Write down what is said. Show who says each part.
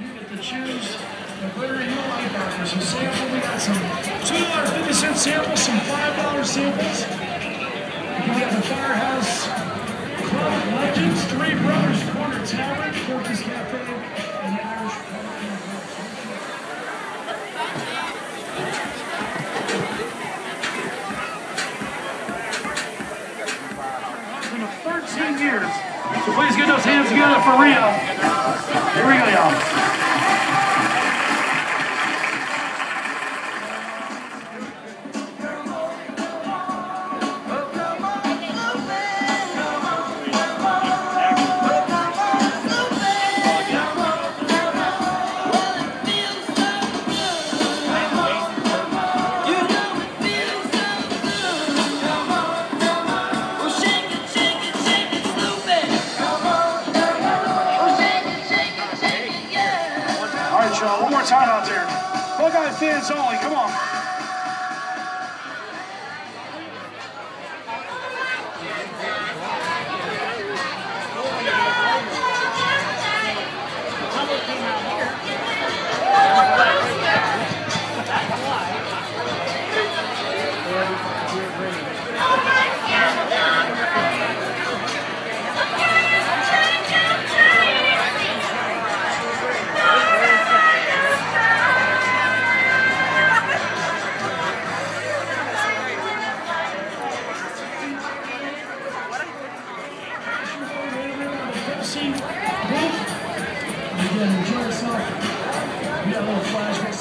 Speaker 1: You get to choose the glitter you like out there. So sample, we got some $2.50 cent samples, some $5 samples. We got the Firehouse Club Legends, Three Brothers Corner Tavern, 13 years. So please get those hands together for Rio. Here we go, y'all. Time out there. Buckeye fans only. Come on. Coke. Again, enjoy yourself. We got a little flashback.